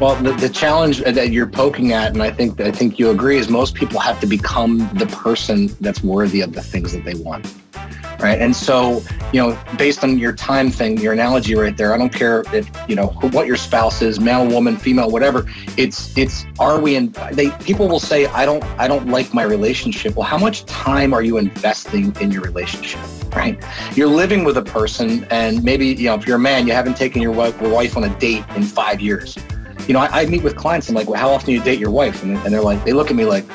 Well, the, the challenge that you're poking at, and I think I think you agree, is most people have to become the person that's worthy of the things that they want right? And so, you know, based on your time thing, your analogy right there, I don't care if you know what your spouse is, male, woman, female, whatever. It's it's are we in? They people will say, I don't I don't like my relationship. Well, how much time are you investing in your relationship? Right? You're living with a person, and maybe you know if you're a man, you haven't taken your wife, your wife on a date in five years. You know, I, I meet with clients. I'm like, well, how often do you date your wife? And, and they're like, they look at me like,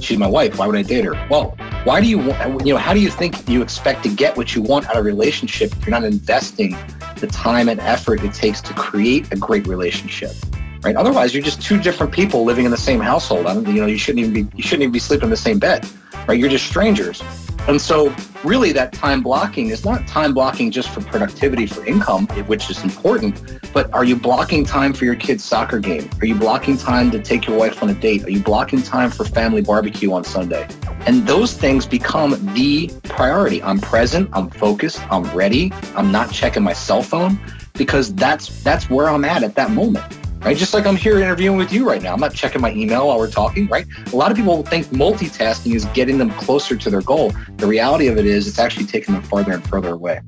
she's my wife. Why would I date her? Well, why do you want, you know, how do you think you expect to get what you want out of a relationship if you're not investing the time and effort it takes to create a great relationship? Right. Otherwise, you're just two different people living in the same household. I you know, you shouldn't even be, you shouldn't even be sleeping in the same bed. Right. You're just strangers. And so, really, that time blocking is not time blocking just for productivity for income, which is important, but are you blocking time for your kid's soccer game? Are you blocking time to take your wife on a date? Are you blocking time for family barbecue on Sunday? And those things become the priority. I'm present, I'm focused, I'm ready, I'm not checking my cell phone because that's that's where I'm at at that moment right? Just like I'm here interviewing with you right now. I'm not checking my email while we're talking, right? A lot of people think multitasking is getting them closer to their goal. The reality of it is it's actually taking them farther and further away.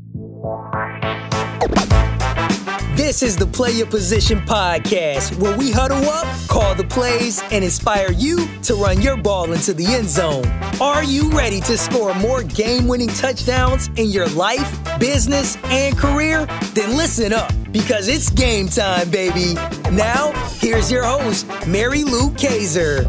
This is the Play Your Position podcast, where we huddle up, call the plays, and inspire you to run your ball into the end zone. Are you ready to score more game winning touchdowns in your life, business, and career? Then listen up because it's game time, baby. Now, here's your host, Mary Lou Kayser.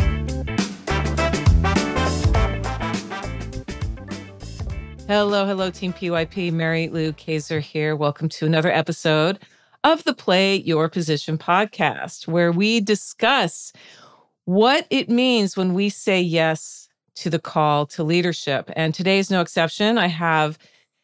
Hello, hello, Team PYP. Mary Lou Kayser here. Welcome to another episode of the Play Your Position podcast, where we discuss what it means when we say yes to the call to leadership. And today is no exception. I have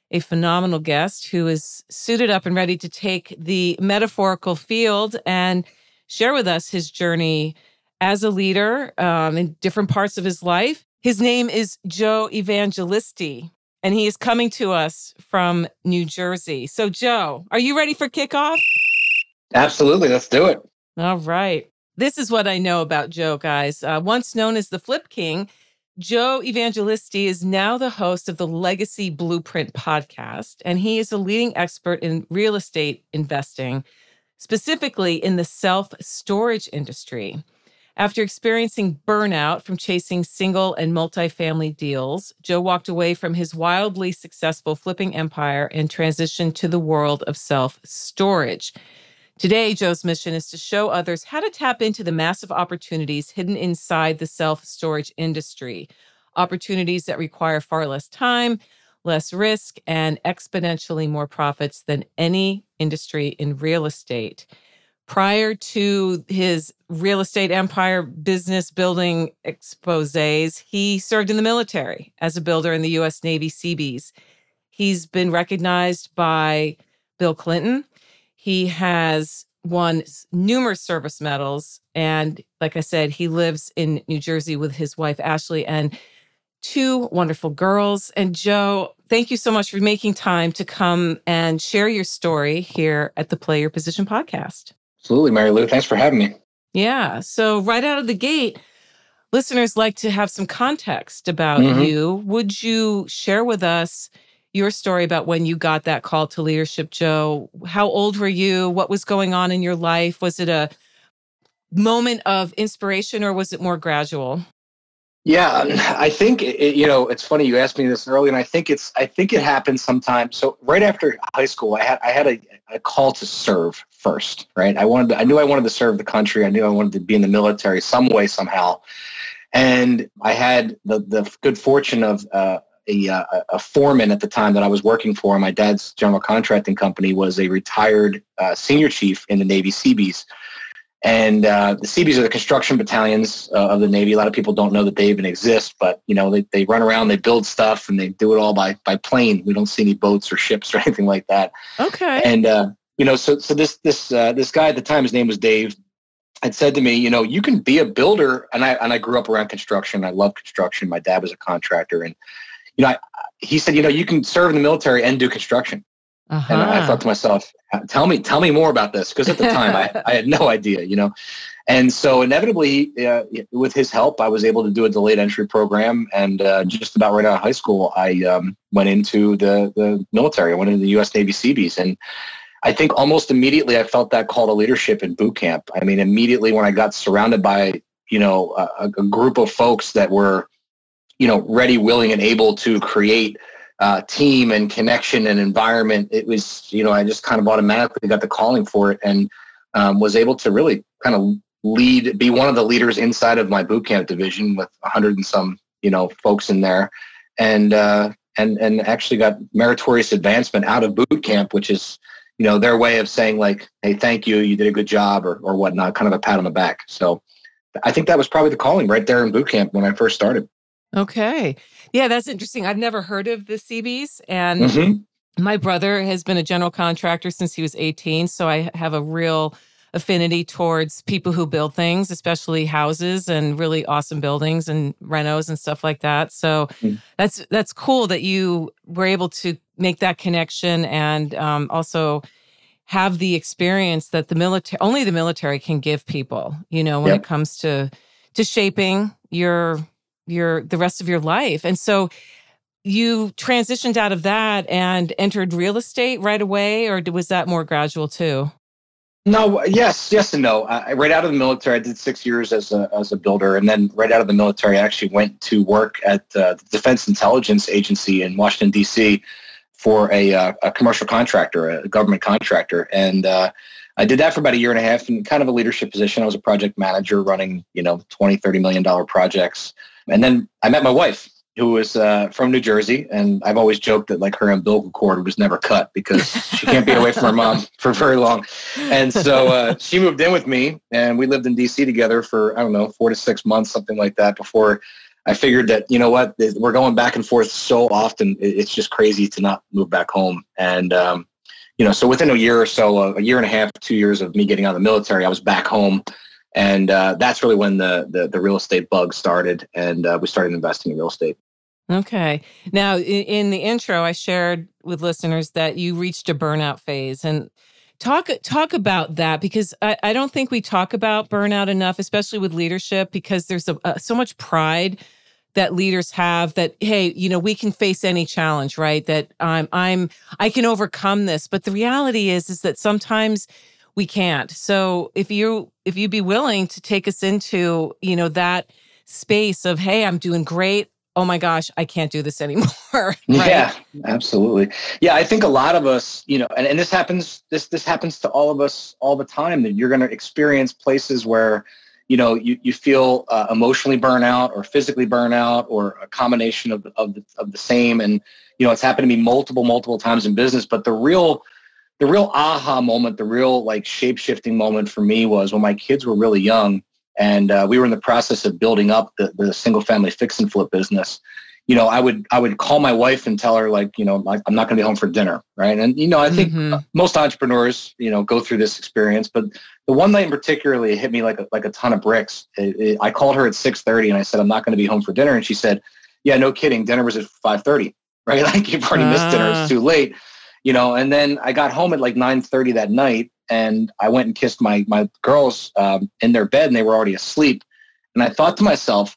a phenomenal guest who is suited up and ready to take the metaphorical field and share with us his journey as a leader um, in different parts of his life. His name is Joe Evangelisti and he is coming to us from New Jersey. So, Joe, are you ready for kickoff? Absolutely. Let's do it. All right. This is what I know about Joe, guys. Uh, once known as the Flip King, Joe Evangelisti is now the host of the Legacy Blueprint podcast, and he is a leading expert in real estate investing, specifically in the self storage industry. After experiencing burnout from chasing single and multifamily deals, Joe walked away from his wildly successful flipping empire and transitioned to the world of self storage. Today, Joe's mission is to show others how to tap into the massive opportunities hidden inside the self storage industry, opportunities that require far less time, less risk, and exponentially more profits than any industry in real estate prior to his real estate empire business building exposes, he served in the military as a builder in the U.S. Navy Seabees. He's been recognized by Bill Clinton. He has won numerous service medals. And like I said, he lives in New Jersey with his wife, Ashley, and two wonderful girls. And Joe, thank you so much for making time to come and share your story here at the Play Your Position podcast. Absolutely, Mary Lou. Thanks for having me. Yeah. So, right out of the gate, listeners like to have some context about mm-hmm. you. Would you share with us your story about when you got that call to leadership, Joe? How old were you? What was going on in your life? Was it a moment of inspiration or was it more gradual? Yeah, I think it, you know it's funny you asked me this earlier, and I think it's I think it happens sometimes. So right after high school, I had I had a, a call to serve first. Right, I wanted to, I knew I wanted to serve the country. I knew I wanted to be in the military some way somehow, and I had the the good fortune of uh, a a foreman at the time that I was working for. My dad's general contracting company was a retired uh, senior chief in the Navy Seabees. And uh, the Seabees are the construction battalions uh, of the Navy. A lot of people don't know that they even exist, but you know they, they run around, they build stuff, and they do it all by by plane. We don't see any boats or ships or anything like that. Okay. And uh, you know, so so this this uh, this guy at the time, his name was Dave, had said to me, you know, you can be a builder, and I and I grew up around construction. I love construction. My dad was a contractor, and you know, I, he said, you know, you can serve in the military and do construction. Uh-huh. And I uh-huh. thought to myself, tell me, tell me more about this. Because at the time I, I had no idea, you know. And so inevitably, uh, with his help, I was able to do a delayed entry program. And uh, just about right out of high school, I um, went into the, the military. I went into the U.S. Navy Seabees. And I think almost immediately I felt that call to leadership in boot camp. I mean, immediately when I got surrounded by, you know, a, a group of folks that were, you know, ready, willing, and able to create – uh, team and connection and environment, it was, you know, I just kind of automatically got the calling for it and um, was able to really kind of lead, be one of the leaders inside of my boot camp division with a hundred and some, you know, folks in there. And, uh, and, and actually got meritorious advancement out of boot camp, which is, you know, their way of saying like, Hey, thank you. You did a good job or, or whatnot, kind of a pat on the back. So I think that was probably the calling right there in boot camp when I first started. Okay. Yeah, that's interesting. I've never heard of the Seabees. And mm-hmm. my brother has been a general contractor since he was 18. So I have a real affinity towards people who build things, especially houses and really awesome buildings and renos and stuff like that. So mm-hmm. that's that's cool that you were able to make that connection and um, also have the experience that the military only the military can give people. You know, when yep. it comes to to shaping your your the rest of your life. And so you transitioned out of that and entered real estate right away or was that more gradual too? No, yes, yes and no. I, right out of the military, I did six years as a as a builder, and then right out of the military, I actually went to work at uh, the Defense Intelligence Agency in Washington D.C. for a uh, a commercial contractor, a government contractor, and uh, I did that for about a year and a half in kind of a leadership position. I was a project manager running, you know, 20, 30 million dollar projects. And then I met my wife, who was uh, from New Jersey, and I've always joked that like her umbilical cord was never cut because she can't be away from her mom for very long. And so uh, she moved in with me, and we lived in DC together for I don't know four to six months, something like that, before I figured that you know what we're going back and forth so often, it's just crazy to not move back home. And um, you know, so within a year or so, a year and a half, two years of me getting out of the military, I was back home and uh, that's really when the, the, the real estate bug started, and uh, we started investing in real estate. Okay. Now, in, the intro, I shared with listeners that you reached a burnout phase, and talk talk about that because I, I don't think we talk about burnout enough, especially with leadership, because there's a, a, so much pride that leaders have that hey you know we can face any challenge right that i'm i'm i can overcome this but the reality is is that sometimes we can't. So if you if you'd be willing to take us into, you know, that space of, hey, I'm doing great. Oh my gosh, I can't do this anymore. right? Yeah, absolutely. Yeah, I think a lot of us, you know, and, and this happens, this this happens to all of us all the time that you're gonna experience places where you know you, you feel uh, emotionally burnout or physically burnout or a combination of, of, the, of the same and you know it's happened to me multiple multiple times in business but the real the real aha moment, the real like shape shifting moment for me was when my kids were really young and uh, we were in the process of building up the, the single family fix and flip business. You know, I would I would call my wife and tell her like, you know, like, I'm not going to be home for dinner, right? And you know, I think mm-hmm. most entrepreneurs, you know, go through this experience. But the one night in particular, it hit me like a, like a ton of bricks. It, it, I called her at 6:30 and I said I'm not going to be home for dinner, and she said, "Yeah, no kidding. Dinner was at 5:30." Right? Like you've already uh. missed dinner. It's ah. too late you know and then i got home at like 9.30 that night and i went and kissed my my girls um, in their bed and they were already asleep. And i thought to myself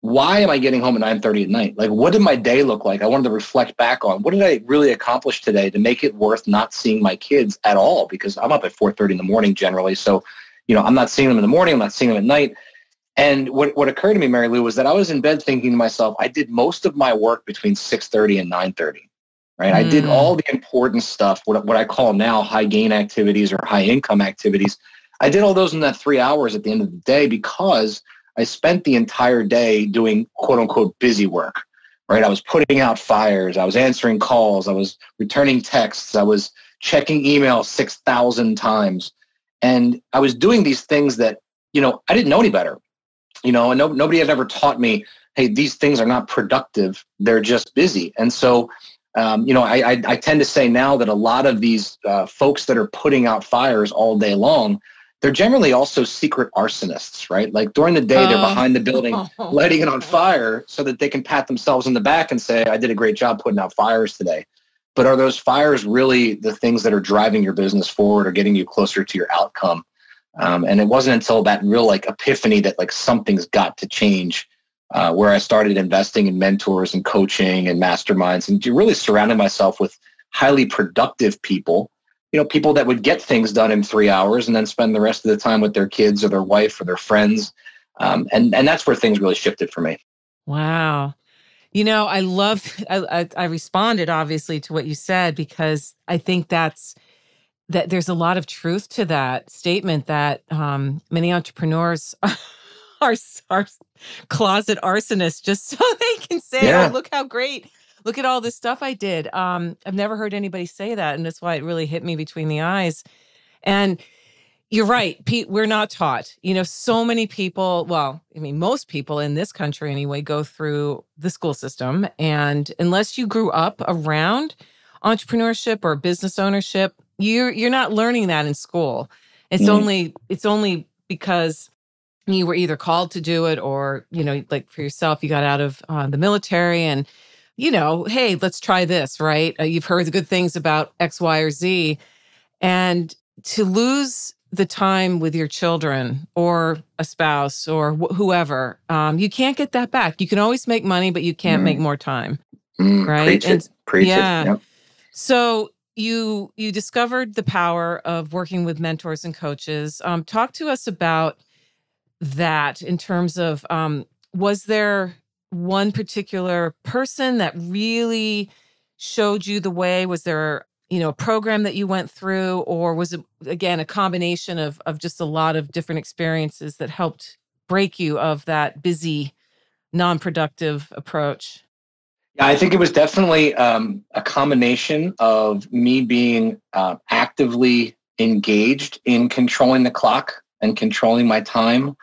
why am i getting home at 9.30 at night? Like what did my day look like? I wanted to reflect back on what did i really accomplish today to make it worth not seeing my kids at all? Because i'm up at 4.30 in the morning generally so you know i'm not seeing them in the morning i'm not seeing them at night. And what, what occurred to me mary lou was that i was in bed thinking to myself i did most of my work between 6.30 and 9.30 right? Mm. I did all the important stuff, what, what I call now high gain activities or high income activities. I did all those in that three hours at the end of the day because I spent the entire day doing quote unquote busy work, right? I was putting out fires. I was answering calls. I was returning texts. I was checking email 6,000 times. And I was doing these things that, you know, I didn't know any better, you know, and no, nobody had ever taught me, hey, these things are not productive. They're just busy. And so um, you know, I, I, I, tend to say now that a lot of these uh, folks that are putting out fires all day long, they're generally also secret arsonists, right? Like during the day, they're behind the building, lighting it on fire so that they can pat themselves in the back and say, I did a great job putting out fires today. but are those fires really the things that are driving your business forward or getting you closer to your outcome? Um, and it wasn't until that real like epiphany that like something's got to change uh, where I started investing in mentors and coaching and masterminds and really surrounding myself with highly productive people, you know, people that would get things done in three hours and then spend the rest of the time with their kids or their wife or their friends. Um, and, and that's where things really shifted for me. Wow. You know, I love, I, I, I responded obviously to what you said because I think that's, that there's a lot of truth to that statement that um, many entrepreneurs are, are closet arsonists just so they can say, oh, yeah. "Oh, look how great! Look at all this stuff I did." Um, I've never heard anybody say that, and that's why it really hit me between the eyes. And you're right, Pete. We're not taught. You know, so many people. Well, I mean, most people in this country anyway go through the school system, and unless you grew up around entrepreneurship or business ownership, you're you're not learning that in school. It's mm. only it's only because you were either called to do it or you know like for yourself you got out of uh, the military and you know hey let's try this right uh, you've heard the good things about x y or z and to lose the time with your children or a spouse or wh- whoever um, you can't get that back you can always make money but you can't mm. make more time mm, right preach and, it, preach yeah it. Yep. so you you discovered the power of working with mentors and coaches um, talk to us about that in terms of um, was there one particular person that really showed you the way? Was there you know a program that you went through? Or was it again a combination of of just a lot of different experiences that helped break you of that busy non-productive approach? Yeah i think it was definitely um, a combination of me being uh, actively engaged in controlling the clock and controlling my time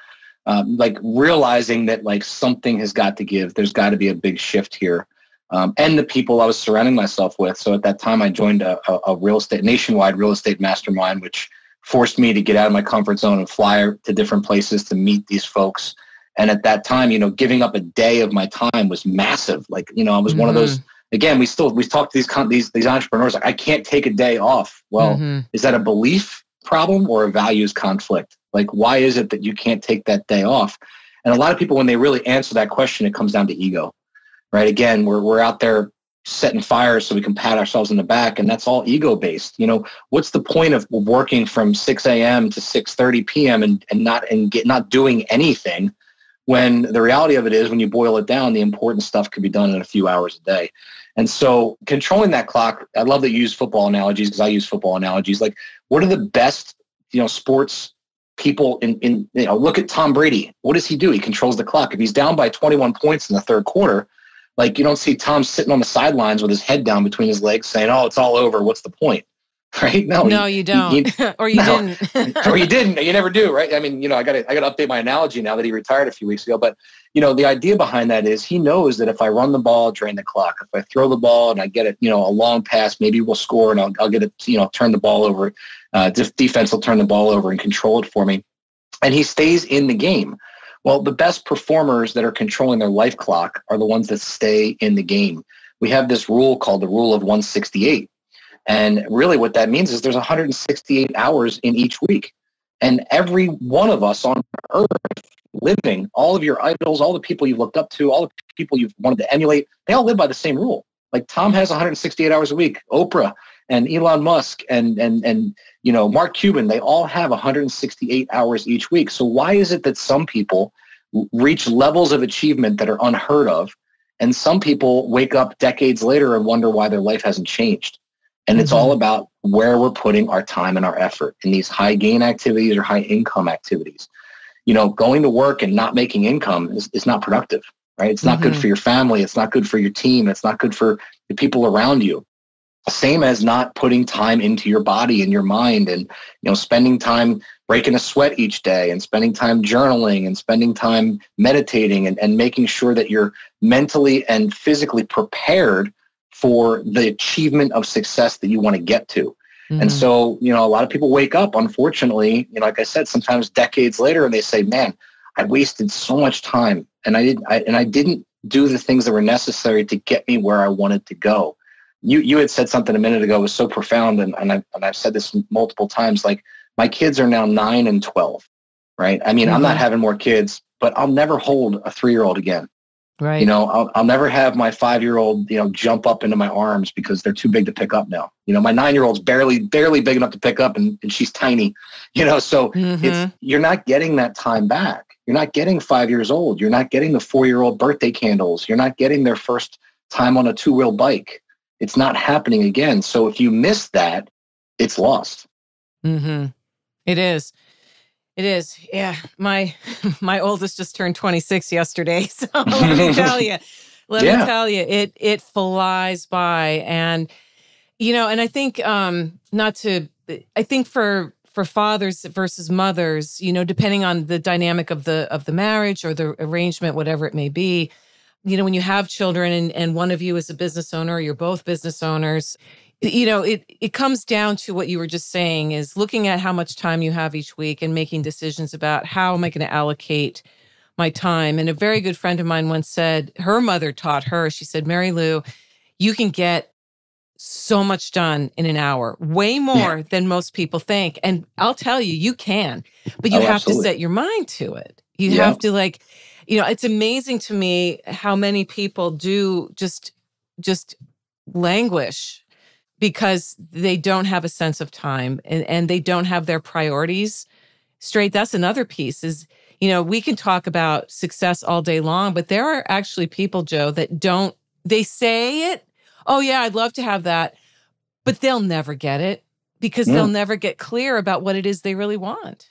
um, like realizing that like something has got to give. There's got to be a big shift here. Um, and the people I was surrounding myself with. So at that time, I joined a, a, a, real estate, nationwide real estate mastermind, which forced me to get out of my comfort zone and fly to different places to meet these folks. And at that time, you know, giving up a day of my time was massive. Like, you know, I was mm-hmm. one of those. Mm-hmm. Again, we still we talk to these these these entrepreneurs like I can't take a day off. Well, mm-hmm. is that a belief problem or a values conflict? Like, why is it that you can't take that day off? And a lot of people, when they really answer that question, it comes down to ego, right? Again, we're, we're out there setting fires so we can pat ourselves in the back and that's all ego based you know what's the point of working from 6 a.m to 6.30 p.m and, and not and get not doing anything when the reality of it is when you boil it down the important stuff could be done in a few hours a day and so controlling that clock i love that you use football analogies because i use football analogies like what are the best you know sports people in, in you know look at Tom Brady. What does he do? He controls the clock. If he's down by 21 points in the third quarter, like you don't see Tom sitting on the sidelines with his head down between his legs saying, "Oh, it's all over. What's the point?" Right? No, no, you don't, he, he, or you no. didn't, or you didn't. You never do, right? I mean, you know, I got to I got to update my analogy now that he retired a few weeks ago. But you know, the idea behind that is he knows that if I run the ball, drain the clock. If I throw the ball and I get it, you know, a long pass, maybe we'll score and I'll, I'll get it, you know, turn the ball over. Uh, defense will turn the ball over and control it for me and he stays in the game. Well, the best performers that are controlling their life clock are the ones that stay in the game. We have this rule called the rule of 168. And really what that means is there's 168 hours in each week. And every one of us on earth living, all of your idols, all the people you've looked up to, all the people you've wanted to emulate, they all live by the same rule. Like Tom has 168 hours a week. Oprah and Elon Musk and and and you know Mark Cuban, they all have 168 hours each week. So why is it that some people reach levels of achievement that are unheard of, and some people wake up decades later and wonder why their life hasn't changed? And mm-hmm. it's all about where we're putting our time and our effort in these high gain activities or high income activities. You know, going to work and not making income is, is not productive, right? It's not mm-hmm. good for your family. It's not good for your team. It's not good for the people around you same as not putting time into your body and your mind and you know spending time breaking a sweat each day and spending time journaling and spending time meditating and, and making sure that you're mentally and physically prepared for the achievement of success that you want to get to mm-hmm. and so you know a lot of people wake up unfortunately you know like i said sometimes decades later and they say man i wasted so much time and i didn't I, and i didn't do the things that were necessary to get me where i wanted to go you you had said something a minute ago was so profound, and and, I, and I've said this multiple times. Like my kids are now nine and twelve, right? I mean, mm-hmm. I'm not mm-hmm. having more kids, but I'll never hold a three year old again. Right. You know, I'll, I'll never have my five year old, you know, jump up into my arms because they're too big to pick up now. You know, my nine year old's barely, barely big enough to pick up and, and she's tiny, you know, so mm-hmm. it's, you're not getting that time back. You're not getting five years old. You're not getting the four year old birthday candles. You're not getting their first time on a two wheel bike. It's not happening again. So if you miss that, it's lost. Mm-hmm. It is. It is. Yeah. My my oldest just turned 26 yesterday. So let me tell you. Let yeah. me tell you, it it flies by. And, you know, and I think um not to I think for for fathers versus mothers, you know, depending on the dynamic of the of the marriage or the arrangement, whatever it may be, you know, when you have children and, and one of you is a business owner, you're both business owners, you know, it it comes down to what you were just saying is looking at how much time you have each week and making decisions about how am I going to allocate my time. And a very good friend of mine once said her mother taught her, she said, Mary Lou, you can get so much done in an hour, way more yeah. than most people think. And I'll tell you, you can, but you oh, have absolutely. to set your mind to it. You yeah. have to like, you know, it's amazing to me how many people do just just languish because they don't have a sense of time and, and they don't have their priorities straight. That's another piece is, you know, we can talk about success all day long, but there are actually people, Joe, that don't, they say it, oh, yeah, I'd love to have that, but they'll never get it because they'll never get clear about what it is they really want.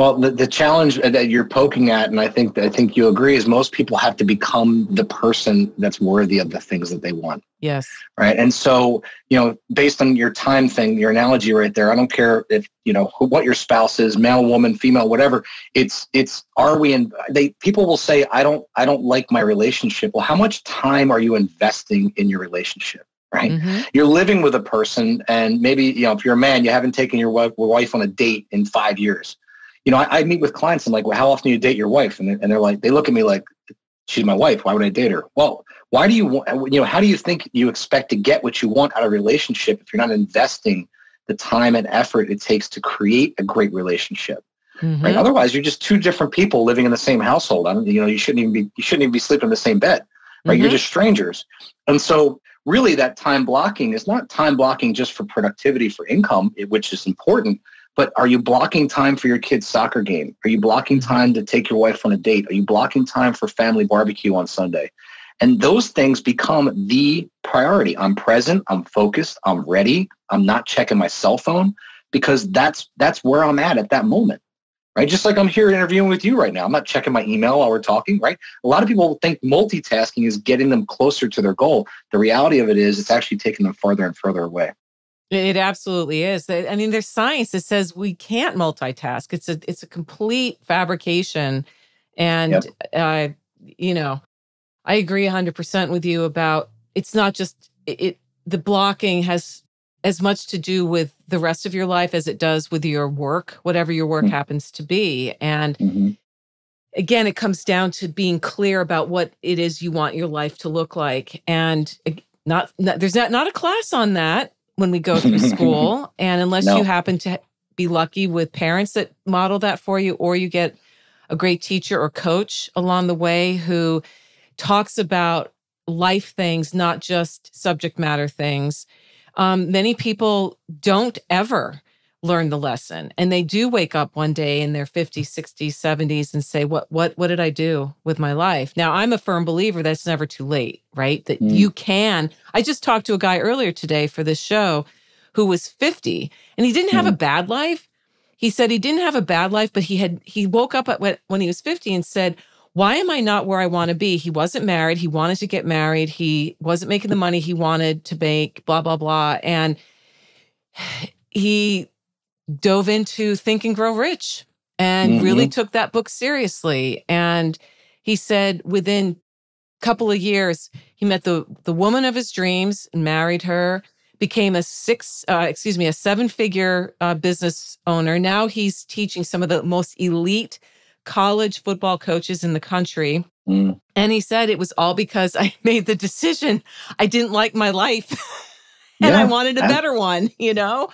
Well, the, the challenge that you're poking at, and I think I think you agree, is most people have to become the person that's worthy of the things that they want. Yes. Right. And so, you know, based on your time thing, your analogy right there, I don't care if you know what your spouse is, male, woman, female, whatever. It's it's are we in? They people will say, I don't I don't like my relationship. Well, how much time are you investing in your relationship? right? Mm-hmm. You're living with a person, and maybe you know if you're a man, you haven't taken your wife on a date in five years you know, I, I meet with clients and like, well, how often do you date your wife? And, they, and they're like, they look at me like, she's my wife. Why would I date her? Well, why do you want, you know, how do you think you expect to get what you want out of a relationship if you're not investing the time and effort it takes to create a great relationship? Mm-hmm. Right. Otherwise, you're just two different people living in the same household. I don't, you know, you shouldn't even be, you shouldn't even be sleeping in the same bed. Right. Mm-hmm. You're just strangers. And so really that time blocking is not time blocking just for productivity for income, which is important, but are you blocking time for your kid's soccer game? Are you blocking mm-hmm. time to take your wife on a date? Are you blocking time for family barbecue on Sunday? And those things become the priority. I'm present, I'm focused, I'm ready. I'm not checking my cell phone because that's that's where I'm at at that moment. Right? Just like I'm here interviewing with you right now. I'm not checking my email while we're talking, right? A lot of people think multitasking is getting them closer to their goal. The reality of it is it's actually taking them farther and further away. It absolutely is. I mean, there's science that says we can't multitask. It's a it's a complete fabrication, and yep. uh, you know, I agree 100 percent with you about it's not just it, it. The blocking has as much to do with the rest of your life as it does with your work, whatever your work mm-hmm. happens to be, and. Mm-hmm. Again, it comes down to being clear about what it is you want your life to look like, and not, not there's not not a class on that when we go through school. and unless no. you happen to be lucky with parents that model that for you, or you get a great teacher or coach along the way who talks about life things, not just subject matter things. Um, many people don't ever learn the lesson. And they do wake up one day in their 50s 60s 70s and say what what what did i do with my life? Now i'm a firm believer that it's never too late right? That mm. you can i just talked to a guy earlier today for this show who was 50 and he didn't have mm. a bad life. He said he didn't have a bad life but he had he woke up at when he was 50 and said why am i not where i want to be? He wasn't married. He wanted to get married. He wasn't making the money he wanted to make blah blah blah. And he dove into Think and Grow Rich and mm-hmm. really took that book seriously. And he said within a couple of years, he met the the woman of his dreams and married her. Became a six, uh, excuse me, a seven figure uh, business owner. Now he's teaching some of the most elite college football coaches in the country. Mm. And he said it was all because I made the decision. I didn't like my life. and yeah. I wanted a better one, you know?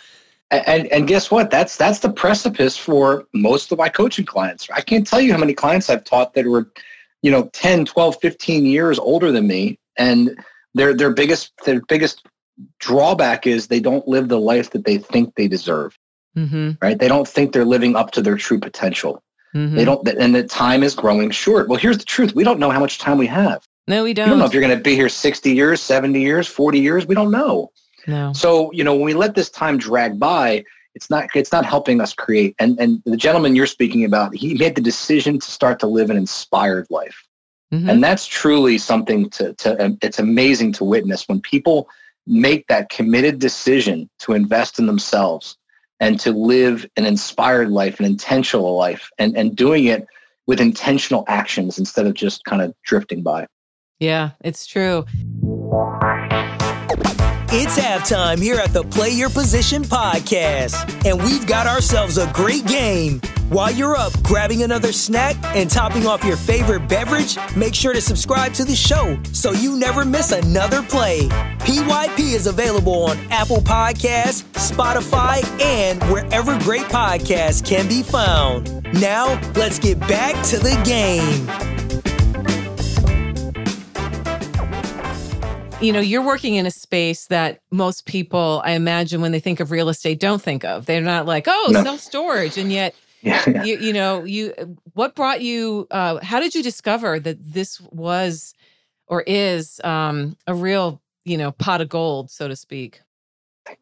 And, and guess what? That's that's the precipice for most of my coaching clients. I can't tell you how many clients I've taught that were, you know, 10, 12, 15 years older than me. And their their biggest their biggest drawback is they don't live the life that they think they deserve. Mm-hmm. Right? They don't think they're living up to their true potential. Mm-hmm. They don't, and the time is growing short. Well, here's the truth: we don't know how much time we have. No, we don't. We don't know if you're going to be here 60 years, 70 years, 40 years. We don't know. No. So you know, when we let this time drag by, it's not it's not helping us create. And and the gentleman you're speaking about, he made the decision to start to live an inspired life. Mm-hmm. And that's truly something to, to it's amazing to witness when people make that committed decision to invest in themselves and to live an inspired life, an intentional life, and, and doing it with intentional actions instead of just kind of drifting by. Yeah, it's true. It's halftime here at the Play Your Position podcast, and we've got ourselves a great game. While you're up grabbing another snack and topping off your favorite beverage, make sure to subscribe to the show so you never miss another play. PYP is available on Apple Podcasts, Spotify, and wherever great podcasts can be found. Now, let's get back to the game. You know, you're working in a space that most people, I imagine, when they think of real estate, don't think of. They're not like, oh, no. self storage. And yet, yeah, You, you know, you, what brought you, uh, how did you discover that this was or is um, a real, you know, pot of gold, so to speak?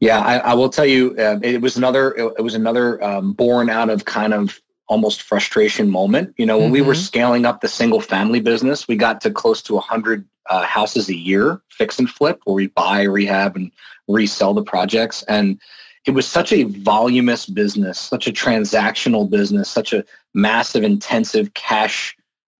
Yeah, I, I will tell you, uh, it was another, it was another um, born out of kind of almost frustration moment. You know, when mm-hmm. we were mm-hmm. scaling up the single family business, we got to close to 100 uh, houses a year, fix and flip, where we buy, rehab, and resell the projects. And it was such a voluminous business, such a transactional business, such a massive, intensive cash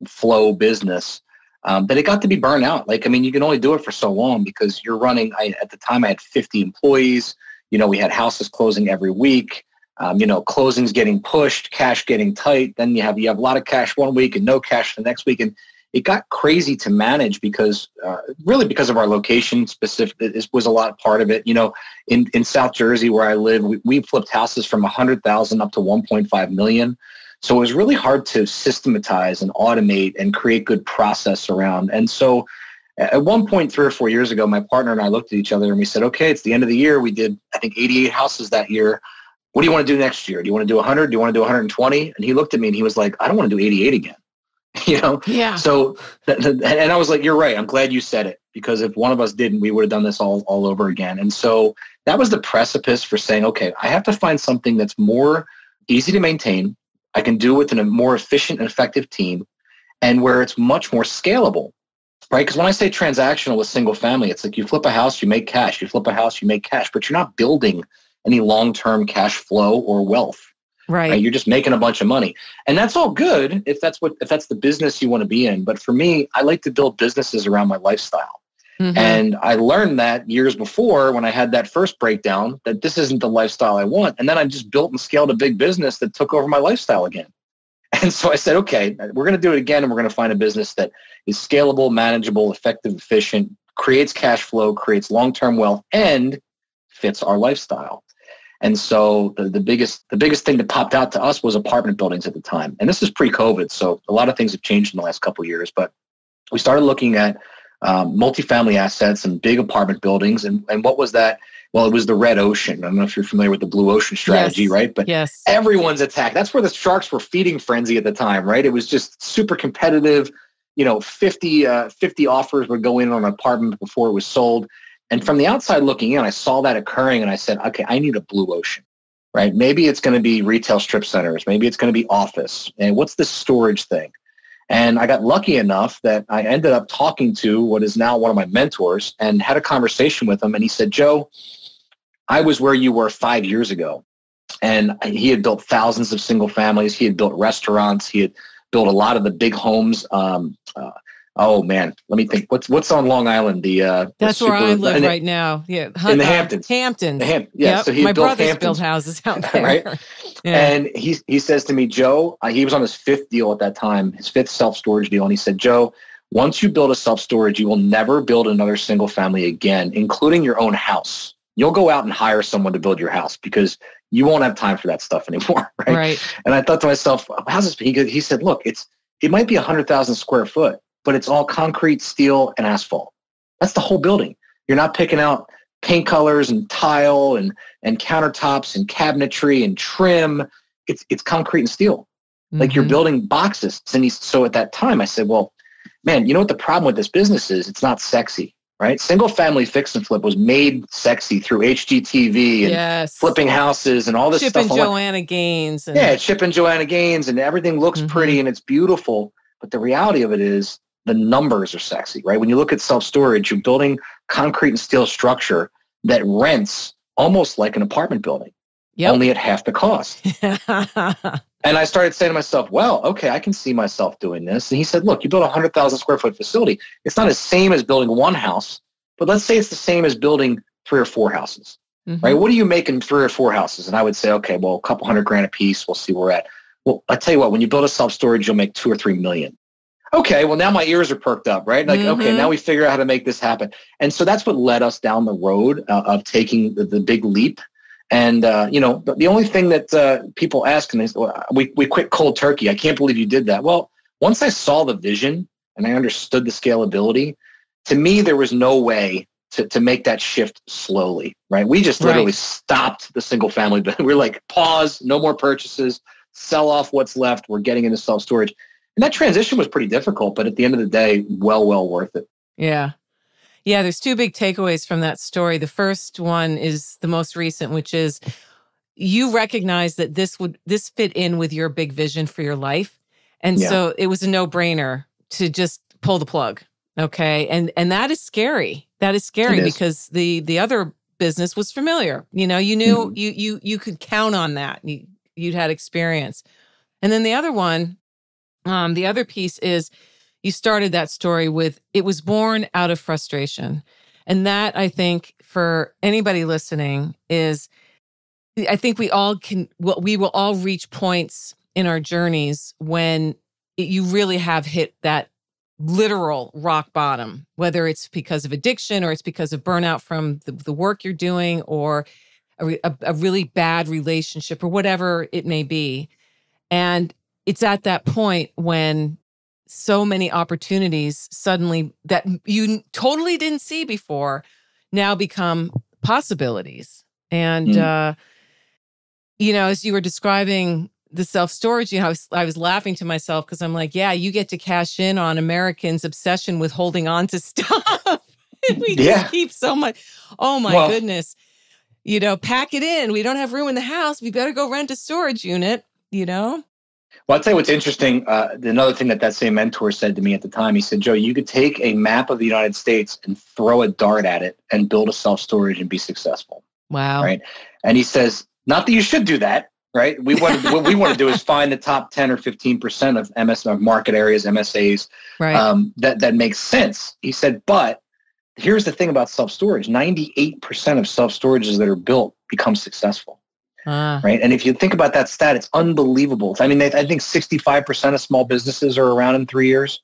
flow business um, that it got to be burned out. Like, I mean, you can only do it for so long because you're running. I, at the time, I had 50 employees. You know, we had houses closing every week. Um, you know, closings getting pushed, cash getting tight. Then you have you have a lot of cash one week and no cash the next week, and it got crazy to manage because uh, really because of our location specific it was a lot part of it. You know in, in south jersey where i live we, we flipped houses from 100000 up to 1.5 million. So it was really hard to systematize and automate and create good process around. And so at one point three or four years ago my partner and i looked at each other and we said okay it's the end of the year. We did i think 88 houses that year what do you want to do next year? Do you want to do 100 do you want to do 120 and he looked at me and he was like i don't want to do 88 again. You know? Yeah. So and i was like you're right. I'm glad you said it because if one of us didn't we would have done this all all over again. And so that was the precipice for saying okay i have to find something that's more easy to maintain. I can do with a more efficient and effective team and where it's much more scalable. Right? Because when i say transactional with single family it's like you flip a house you make cash. You flip a house you make cash but you're not building any long-term cash flow or wealth Right. right. You're just making a bunch of money. And that's all good if that's what if that's the business you want to be in. But for me, I like to build businesses around my lifestyle. Mm-hmm. And I learned that years before when I had that first breakdown that this isn't the lifestyle I want. And then I just built and scaled a big business that took over my lifestyle again. And so I said, okay, we're going to do it again and we're going to find a business that is scalable, manageable, effective, efficient, creates cash flow, creates long-term wealth, and fits our lifestyle. And so the, the biggest the biggest thing that popped out to us was apartment buildings at the time. And this is pre-COVID, so a lot of things have changed in the last couple of years. But we started looking at um, multifamily assets and big apartment buildings. And, and what was that? Well, it was the red ocean. I don't know if you're familiar with the blue ocean strategy, yes. right? But yes. everyone's attacked. That's where the sharks were feeding frenzy at the time, right? It was just super competitive. You know, 50, uh, 50 offers would go in on an apartment before it was sold. And from the outside looking in, I saw that occurring and I said, okay, I need a blue ocean, right? Maybe it's going to be retail strip centers. Maybe it's going to be office. And what's this storage thing? And I got lucky enough that I ended up talking to what is now one of my mentors and had a conversation with him. And he said, Joe, I was where you were five years ago. And he had built thousands of single families. He had built restaurants. He had built a lot of the big homes. Um, uh, oh man, let me think. What's what's on Long Island? The uh, that's where I live right now. Yeah, in the Hamptons. Hamptons. The Ham- yeah. Yep. So he my built brothers Hamptons, built houses out there, right? Yeah. And he he says to me, Joe, uh, he was on his fifth deal at that time, his fifth self storage deal, and he said, Joe. Once you build a self storage, you will never build another single family again, including your own house. you'll go out and hire someone to build your house because you won't have time for that stuff anymore. Right. Right. And I thought to myself, how's this? He, he said, look, it's, it might be a hundred thousand square foot, but it's all concrete, steel and asphalt. That's the whole building. You're not picking out paint colors and tile and, and countertops and cabinetry and trim. It's, it's concrete and steel. Like mm-hmm. you're building boxes. And he, so at that time I said, well, man, you know what the problem with this business is? It's not sexy right? Single family fix and flip was made sexy through HGTV and yes. flipping houses and all this Chip stuff. And Joanna Gaines. And- yeah, Chip and Joanna Gaines, and everything looks mm-hmm. pretty and it's beautiful. But the reality of it is the numbers are sexy, right? When you look at self storage, you're building concrete and steel structure that rents almost like an apartment building, yep. only at half the cost. And I started saying to myself, well, okay, I can see myself doing this. And he said, look, you build a 100,000 square foot facility. It's not the same as building one house, but let's say it's the same as building three or four houses, mm-hmm. right? What do you make in three or four houses? And I would say, okay, well, a couple hundred grand a piece. We'll see where we're at. Well, I tell you what, when you build a self storage, you'll make two or three million. Okay, well, now my ears are perked up, right? Like, mm-hmm. okay, now we figure out how to make this happen. And so that's what led us down the road uh, of taking the, the big leap and uh, you know, the only thing that uh, people ask, and they well, we we quit cold turkey. I can't believe you did that. Well, once I saw the vision and I understood the scalability, to me there was no way to to make that shift slowly. Right? We just literally right. stopped the single family. We we're like, pause, no more purchases, sell off what's left. We're getting into self storage, and that transition was pretty difficult, but at the end of the day, well, well worth it. Yeah, yeah, there's two big takeaways from that story. The first one is the most recent, which is you recognize that this would this fit in with your big vision for your life. And yeah. so it was a no-brainer to just pull the plug. Okay. And and that is scary. That is scary is. because the the other business was familiar. You know, you knew mm-hmm. you you you could count on that. You you'd had experience. And then the other one, um, the other piece is you started that story with it was born out of frustration. And that I think for anybody listening is I think we all can we will all reach points in our journeys when it, you really have hit that literal rock bottom, whether it's because of addiction or it's because of burnout from the, the work you're doing or a, a, a really bad relationship or whatever it may be. And it's at that point when so many opportunities suddenly that you totally didn't see before now become possibilities. And, mm. uh, you know, as you were describing the self storage, you know, I was, I was laughing to myself because I'm like, yeah, you get to cash in on Americans' obsession with holding on to stuff. we yeah. just keep so much. Oh my well, goodness. You know, pack it in. We don't have room in the house. We better go rent a storage unit, you know? Well, I'll tell you what's interesting. Uh, another thing that that same mentor said to me at the time, he said, Joe, you could take a map of the United States and throw a dart at it and build a self storage and be successful. Wow. Right. And he says, not that you should do that. Right. We want what we want to do is find the top 10 or 15% of MS of market areas, MSAs right. um, that, that makes sense. He said, but here's the thing about self storage 98% of self storages that are built become successful. Uh. Right. And if you think about that stat, it's unbelievable. I mean, I think 65% of small businesses are around in three years.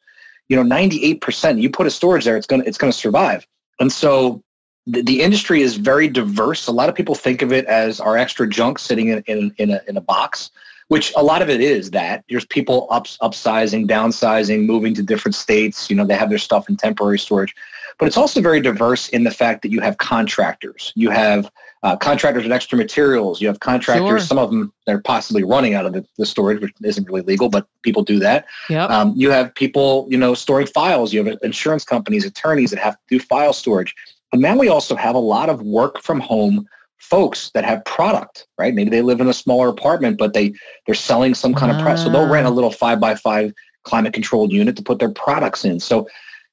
You know, 98%, you put a storage there, it's going to, it's to survive. And so the, the, industry is very diverse. A lot of people think of it as our extra junk sitting in, in, in, a, in a box, which a lot of it is that there's people ups, upsizing, downsizing, moving to different states. You know, they have their stuff in temporary storage. But it's also very diverse in the fact that you have contractors. You have uh, contractors with extra materials. You have contractors, sure. some of them they're possibly running out of the, the, storage, which isn't really legal, but people do that. Yep. Um, you have people, you know, storing files. You have insurance companies, attorneys that have to do file storage. But now we also have a lot of work from home folks that have product, right? Maybe they live in a smaller apartment, but they they're selling some kind of product. So they'll rent a ah. little five by five climate controlled unit to put their products in. So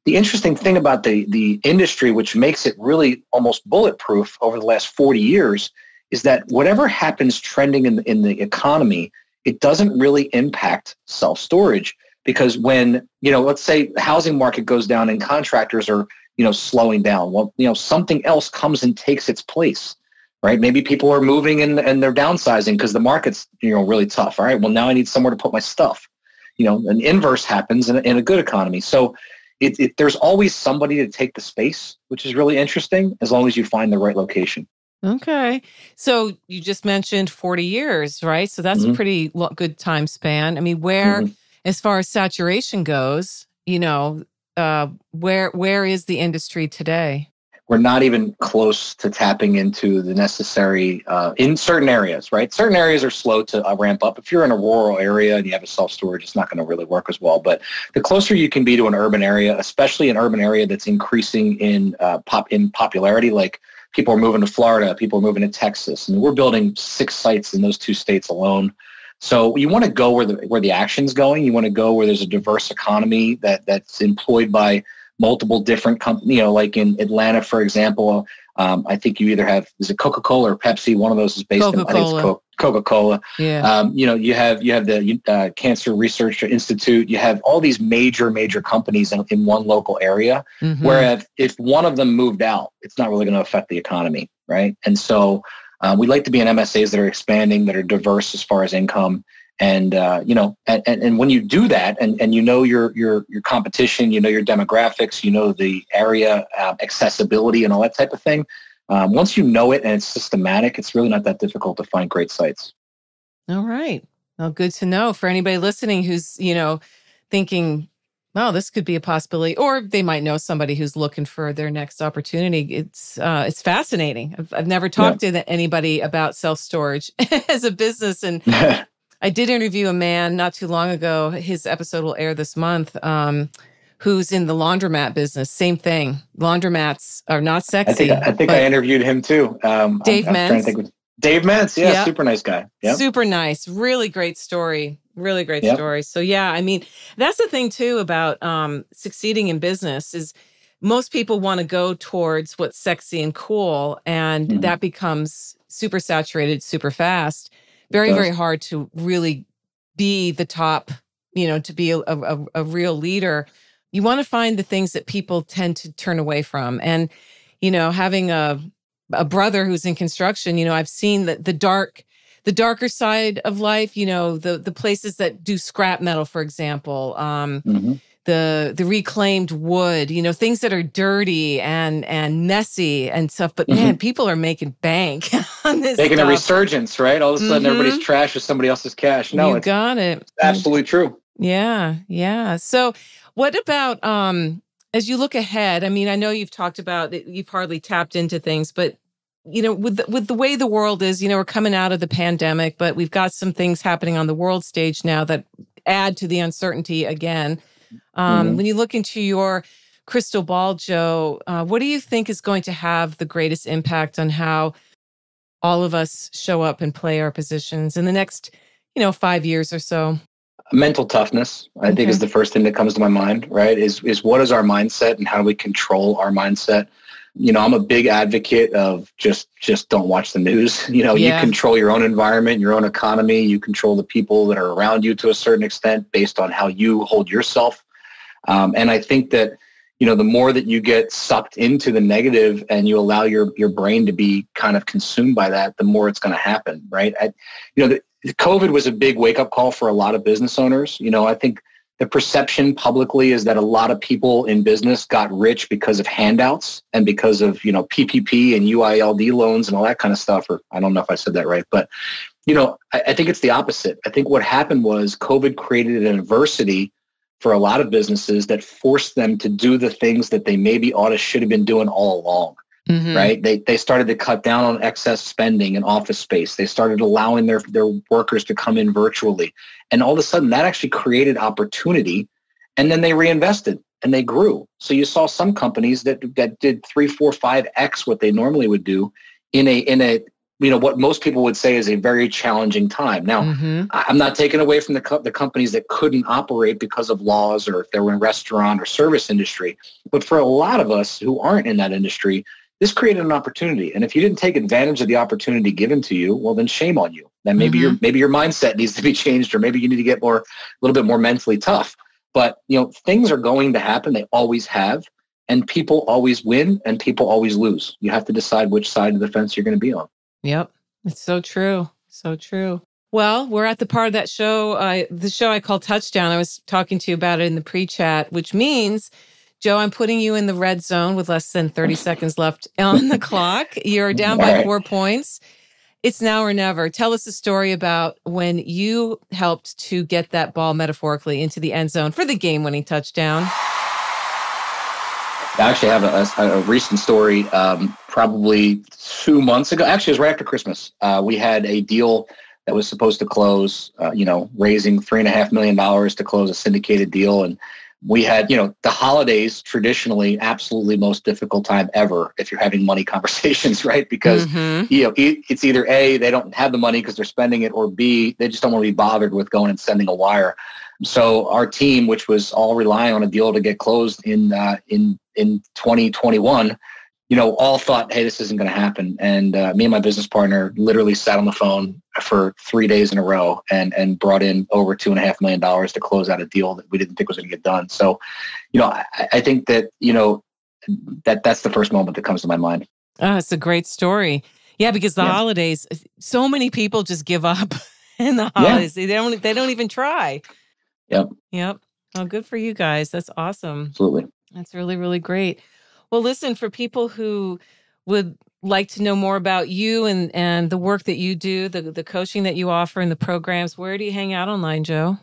the interesting thing about the, the industry, which makes it really almost bulletproof over the last 40 years, is that whatever happens trending in, in the economy, it doesn't really impact self-storage because when, you know, let's say the housing market goes down and contractors are, you know, slowing down, well, you know, something else comes and takes its place, right? Maybe people are moving and, and they're downsizing because the market's, you know, really tough. All right, well, now I need somewhere to put my stuff. You know, an inverse happens in, in a good economy. So it, it, there's always somebody to take the space, which is really interesting as long as you find the right location. Okay. So you just mentioned 40 years, right? So that's Mhm. a pretty lo- good time span. I mean, where, Mhm. as far as saturation goes, you know, uh, where where is the industry today? We're not even close to tapping into the necessary uh, in certain areas, right? Certain areas are slow to uh, ramp up. If you're in a rural area and you have a self storage, it's not going to really work as well. But the closer you can be to an urban area, especially an urban area that's increasing in uh, pop in popularity, like people are moving to Florida, people are moving to Texas, and we're building six sites in those two states alone. So you want to go where the where the action's going. You want to go where there's a diverse economy that that's employed by multiple different companies. You know, like in Atlanta, for example, um, I think you either have is it Coca Cola or Pepsi. One of those is based in I think it's Coca-Cola. Co- Coca-Cola. Yeah. Um, you know, you have you have the uh, Cancer Research Institute. You have all these major major companies in, in one local area. Mhm. Whereas if one of them moved out, it's not really going to affect the economy, right? And so uh, we like to be in MSAs that are expanding, that are diverse as far as income. And uh, you know, and, and, and when you do that, and, and you know your your your competition, you know your demographics, you know the area uh, accessibility, and all that type of thing. Um, once you know it and it's systematic, it's really not that difficult to find great sites. All right. Well, good to know for anybody listening who's, you know, thinking, oh, this could be a possibility, or they might know somebody who's looking for their next opportunity. It's uh, it's fascinating. I've, I've never talked to anybody about self storage as a business, and I did interview a man not too long ago. His episode will air this month. Um, who's in the laundromat business? Same thing. Laundromats are not I sexy. think I think I interviewed him too. Um, Dave I'm, I'm Mentz? think Dave Mentz, yeah, Yeah. super nice guy. Yeah. Super nice. Really great story. Really great Yep. story. So yeah, I mean, that's the thing too about um succeeding in business is most people want to go towards what's sexy and cool and Mhm. that becomes super saturated super fast. Very very hard to really be the top, you know, to be a, a, a real leader. You want to find the things that people tend to turn away from and you know, having a a brother who's in construction, you know, I've seen that the dark the darker side of life, you know, the the places that do scrap metal, for example, um, Mhm. The the reclaimed wood, you know, things that are dirty and and messy and stuff. But man, people are making bank on this. Making a resurgence, right? All of a sudden, Mhm. everybody's trash is somebody else's cash. No, you it's got it. absolutely true. Yeah, yeah. So, what about um as you look ahead? I mean, I know you've talked about you've hardly tapped into things, but you know, with the, with the way the world is, you know, we're coming out of the pandemic, but we've got some things happening on the world stage now that add to the uncertainty again. Um, Mhm. When you look into your crystal ball, Joe, uh, what do you think is going to have the greatest impact on how all of us show up and play our positions in the next, you know, five years or so? Mental toughness, I think, is the first thing that comes to my mind. Right? Is is what is our mindset and how do we control our mindset? You know, I'm a big advocate of just just don't watch the news. You know, Yeah. you control your own environment, your own economy. You control the people that are around you to a certain extent based on how you hold yourself. Um, and I think that you know the more that you get sucked into the negative and you allow your your brain to be kind of consumed by that, the more it's going to happen. Right? I, you know, the, COVID was a big wake up call for a lot of business owners. You know, I think the perception publicly is that a lot of people in business got rich because of handouts and because of, you know, PPP and UILD loans and all that kind of stuff. Or I don't know if I said that right, but, you know, I, I think it's the opposite. I think what happened was COVID created an adversity for a lot of businesses that forced them to do the things that they maybe ought to should have been doing all along Mhm. right? They they started to cut down on excess spending and office space. They started allowing their their workers to come in virtually, and all of a sudden that actually created opportunity, and then they reinvested and they grew. So you saw some companies that that did three, four, five x what they normally would do in a in a you know what most people would say is a very challenging time. Now. Mhm. I- I'm not taking away from the, co- the companies that couldn't operate because of laws or if they were in restaurant or service industry. But for a lot of us who aren't in that industry, this created an opportunity. And if you didn't take advantage of the opportunity given to you, well, then shame on you. Then maybe your maybe your mindset needs to be changed, or maybe you need to get more a little bit more mentally tough. But you know, things are going to happen. They always have, and people always win, and people always lose. You have to decide which side of the fence you're going to be on. Yep. It's so true. So true. Well, we're at the part of that show, uh, the show I call Touchdown. I was talking to you about it in the pre chat, which means Joe, I'm putting you in the red zone with less than 30 seconds left on the clock. You're down by four points. It's now or never. Tell us a story about when you helped to get that ball metaphorically into the end zone for the game winning touchdown. I actually have a, a, a recent story, um, probably two months ago. Actually, it was right after Christmas. Uh, we had a deal that was supposed to close, uh, you know, raising three and a half million dollars to close a syndicated deal. And we had, you know, the holidays traditionally absolutely most difficult time ever if you're having money conversations, right? Because Mhm. you know it's either a they don't have the money because they're spending it, or b they just don't want to be bothered with going and sending a wire. So our team, which was all relying on a deal to get closed in uh, in in 2021, you know, all thought, hey, this isn't going to happen. And uh, me and my business partner literally sat on the phone for three days in a row and and brought in over two and a half million dollars to close out a deal that we didn't think was going to get done. So, you know, I, I think that you know that that's the first moment that comes to my mind. Oh, it's a great story. Yeah, because the Yeah. holidays, so many people just give up in the Yeah. holidays. They don't they don't even try. Yep. Yep. Oh, good for you guys. That's awesome. Absolutely. That's really, really great. Well, listen, for people who would like to know more about you and and the work that you do, the the coaching that you offer and the programs, where do you hang out online, Joe?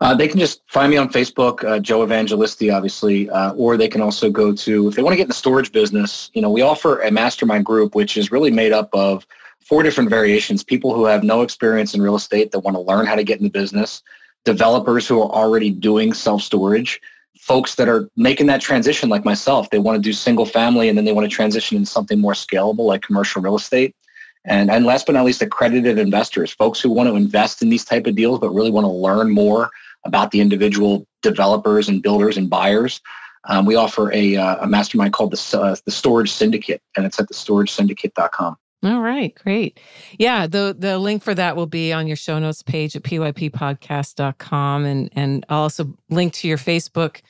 Uh, they can just find me on Facebook, uh, Joe Evangelisti, obviously, uh, or they can also go to, if they want to get in the storage business, you know, we offer a mastermind group, which is really made up of four different variations. People who have no experience in real estate that want to learn how to get in the business, developers who are already doing self-storage, folks that are making that transition like myself. They want to do single family and then they want to transition into something more scalable like commercial real estate. And, and last but not least, accredited investors, folks who want to invest in these type of deals, but really want to learn more about the individual developers and builders and buyers. Um, we offer a, uh, a mastermind called the, uh, the Storage Syndicate, and it's at the storagesyndicate.com. All right, great. Yeah, the the link for that will be on your show notes page at pyppodcast.com and and I'll also link to your Facebook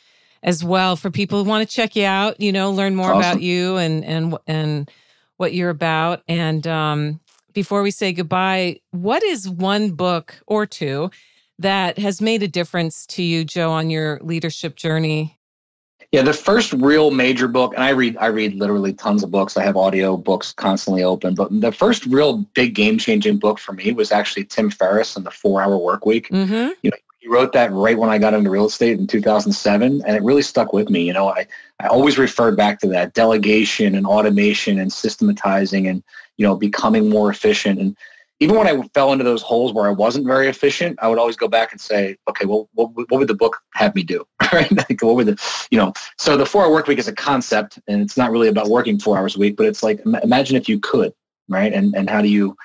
as well for people who want to check you out, you know, learn more about you and and and what you're about. And um before we say goodbye, what is one book or two that has made a difference to you, Joe, on your leadership journey? Yeah, the first real major book, and I read I read literally tons of books. I have audio books constantly open, but the first real big game changing book for me was actually Tim Ferriss and the Four Hour Work Week. Mm-hmm. He wrote that right when I got into real estate in 2007, and it really stuck with me. You know, I, I always referred back to that delegation and automation and systematizing and, you know, becoming more efficient. And even when I fell into those holes where I wasn't very efficient, I would always go back and say, okay, well, what, what would the book have me do? right? Like, what would the, you know, so the four hour work week is a concept and it's not really about working four hours a week, but it's like, imagine if you could, right? And, and how do you,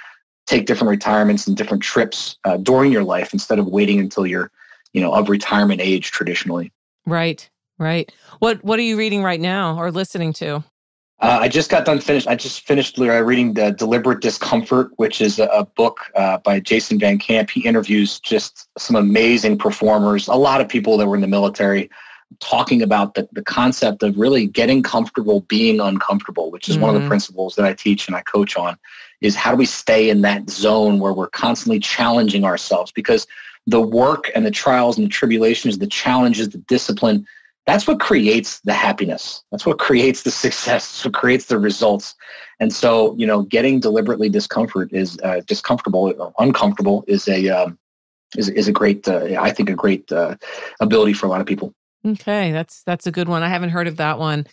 take different retirements and different trips uh, during your life instead of waiting until you're, you know, of retirement age traditionally. Right, right. What what are you reading right now or listening to? Uh, I just got done finished. I just finished uh, reading the Deliberate Discomfort, which is a, a book uh, by Jason Van Camp. He interviews just some amazing performers, a lot of people that were in the military, talking about the, the concept of really getting comfortable being uncomfortable, which is one of the principles that I teach and I coach on, is how do we stay in that zone where we're constantly challenging ourselves? Because the work and the trials and the tribulations, the challenges, the discipline, that's what creates the happiness. That's what creates the success. That's what creates the results. And so, you know, getting deliberately discomfort is uh, discomfortable, uncomfortable is a um, is is a great, uh, I think, a great uh, ability for a lot of people. Okay, that's that's a good one. I haven't heard of that one.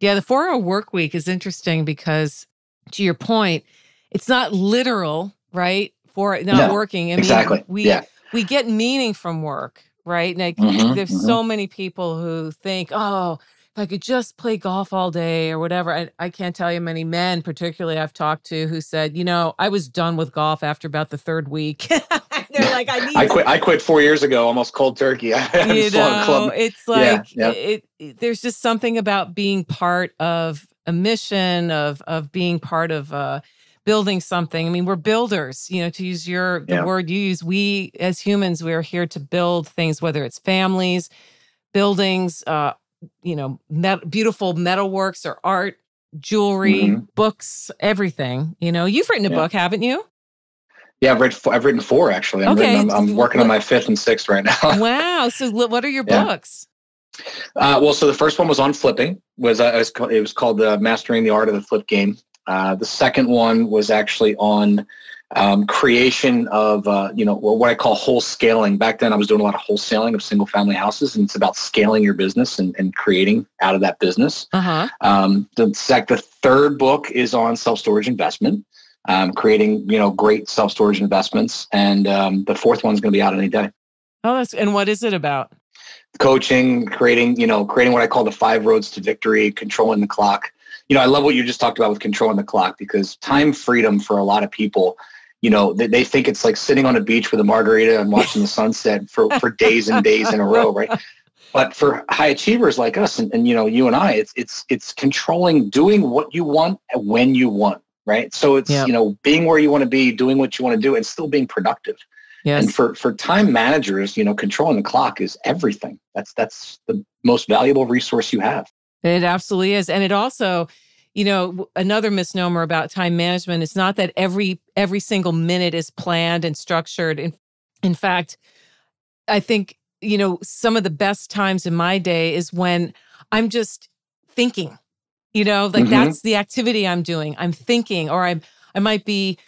Yeah, the four hour work week is interesting because to your point, it's not literal, right? For not No, working. I exactly. mean, we Yeah. we get meaning from work, right? Like Mhm, there's mhm. so many people who think, oh, if I could just play golf all day or whatever. I, I can't tell you many men, particularly I've talked to, who said, you know, I was done with golf after about the third week. They're like, I need I quit. I quit four years ago, almost cold turkey. I you know club. it's Yeah, like yeah. It, it there's just something about being part of a mission of of being part of uh building something i mean we're builders you know to use your the Yeah. word you use we as humans we are here to build things whether it's families buildings uh you know met, beautiful metalworks or art jewelry Mhm. books everything you know you've written a Yeah. book haven't you Yeah, I've read. I've written four actually. I'm, Okay, written, I'm, I'm working on my fifth and sixth right now. wow so what are your Yeah. books Uh, well, so the first one was on flipping. Was, uh, it was called, it was called uh, Mastering the Art of the Flip Game. Uh, the second one was actually on um, creation of uh, you know what I call whole scaling. Back then, I was doing a lot of wholesaling of single family houses, and it's about scaling your business and, and creating out of that business. Uh-huh. Um, the sec, the third book is on self storage investment, um, creating you know great self storage investments, and um, the fourth one's going to be out any day. Oh, that's and what is it about? Coaching, creating you know creating what I call the five roads to victory, controlling the clock. You know, I love what you just talked about with controlling the clock because time freedom for a lot of people you know, they, they think it's like sitting on a beach with a margarita and watching the sunset for, for days and days in a row, right? But for high achievers like us and, and you know, you and I, it's it's it's controlling doing what you want when you want, right? So it's, you know, being where you want to be, doing what you want to do, and still being productive. Yes. And for, for time managers, you know, controlling the clock is everything. That's that's the most valuable resource you have. It absolutely is. And it also you know another misnomer about time management is not that every every single minute is planned and structured in in fact i think you know some of the best times in my day is when i'm just thinking you know like mm-hmm. that's the activity i'm doing i'm thinking or i'm i might be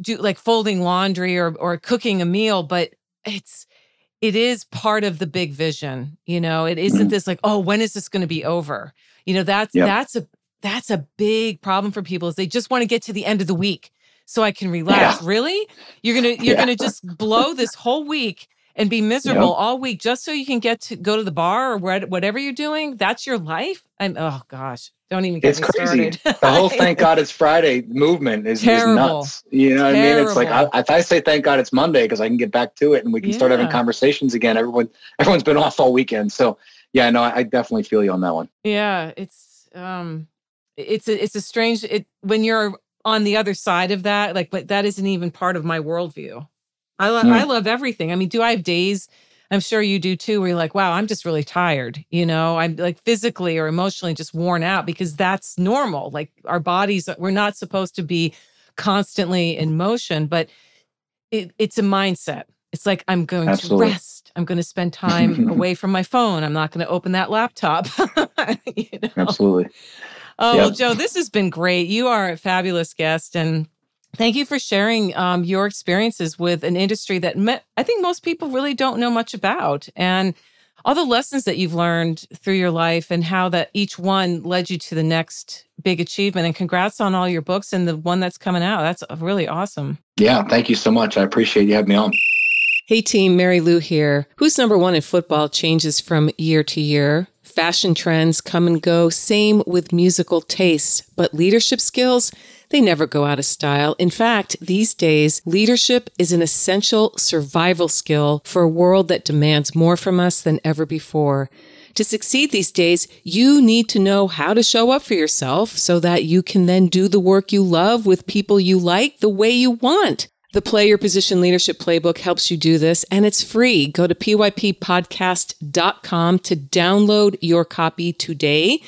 do, like folding laundry or or cooking a meal but it's it is part of the big vision you know it isn't this like oh when is this going to be over you know that's yep. that's a that's a big problem for people is they just want to get to the end of the week so I can relax. Yeah. Really? You're going to you're yeah. going to just blow this whole week and be miserable yep. all week just so you can get to go to the bar or whatever you're doing? That's your life? I'm oh gosh. Don't even get it's crazy. the whole "Thank God It's Friday" movement is, is nuts. You know what Terrible. I mean? It's like I, if I say "Thank God It's Monday" because I can get back to it and we can yeah. start having conversations again. Everyone, everyone's been off all weekend, so yeah, no, I, I definitely feel you on that one. Yeah, it's um, it's a it's a strange it when you're on the other side of that like but that isn't even part of my worldview i love mm. i love everything i mean do i have days i'm sure you do too where you're like wow i'm just really tired you know i'm like physically or emotionally just worn out because that's normal like our bodies uh, we're not supposed to be constantly in motion but it, it's a mindset it's like i'm going Absolutely. to rest i'm going to spend time away from my phone i'm not going to open that laptop you know? Absolutely. Oh, yep. well, Joe, this has been great. You are a fabulous guest. And thank you for sharing um, your experiences with an industry that me- I think most people really don't know much about. And all the lessons that you've learned through your life and how that each one led you to the next big achievement. And congrats on all your books and the one that's coming out. That's really awesome. Yeah, thank you so much. I appreciate you having me on. Hey team, Mary Lou here. Who's number one in football changes from year to year. Fashion trends come and go, same with musical tastes, but leadership skills, they never go out of style. In fact, these days, leadership is an essential survival skill for a world that demands more from us than ever before. To succeed these days, you need to know how to show up for yourself so that you can then do the work you love with people you like the way you want. The Play Your Position Leadership Playbook helps you do this, and it's free. Go to pyppodcast.com to download your copy today.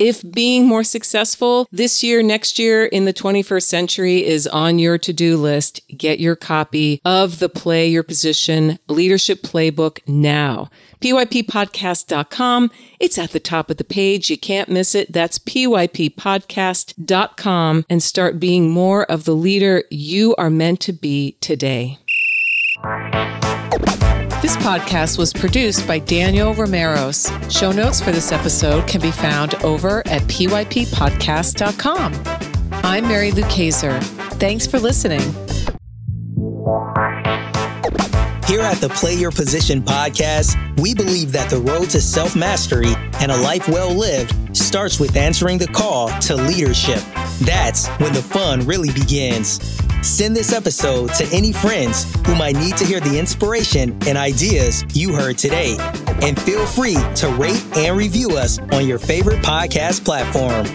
If being more successful this year, next year, in the 21st century is on your to do list, get your copy of the Play Your Position Leadership Playbook now pyppodcast.com. It's at the top of the page. You can't miss it. That's pyppodcast.com and start being more of the leader you are meant to be today. This podcast was produced by Daniel Romeros. Show notes for this episode can be found over at pyppodcast.com. I'm Mary Lou Kayser. Thanks for listening. Here at the Play Your Position podcast, we believe that the road to self mastery and a life well lived starts with answering the call to leadership. That's when the fun really begins. Send this episode to any friends who might need to hear the inspiration and ideas you heard today. And feel free to rate and review us on your favorite podcast platform.